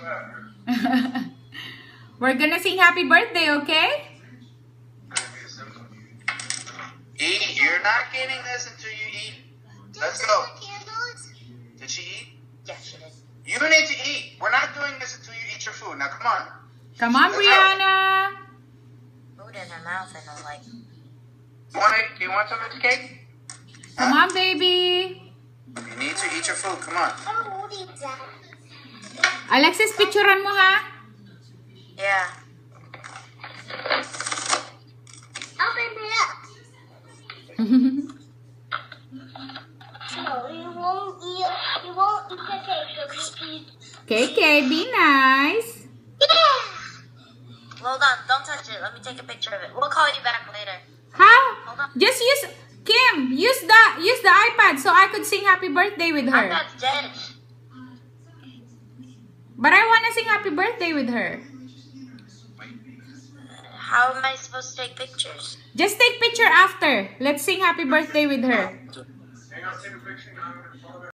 We're gonna sing happy birthday, okay? Eat. You're not getting this until you eat. Let's go. Did she eat? Yeah, she did. You need to eat. We're not doing this until you eat your food. Now, come on. Come on, Brianna. Food in her mouth, and I'm like, You want it? Do you want some of this cake? Come on, baby. You need to eat your food. Come on. Alexis, picturean mo ha. yeah. Open it up. No, you won't eat. You won't eat the cake. You eat. KK, be nice. Yeah. Hold on, don't touch it. Let me take a picture of it. We'll call you back later. How? Hold on. Just use Kim. Use the use the iPad so I could sing happy birthday with I'm her. not dead. But I wanna sing happy birthday with her. How am I supposed to take pictures? Just take picture after. Let's sing happy birthday with her.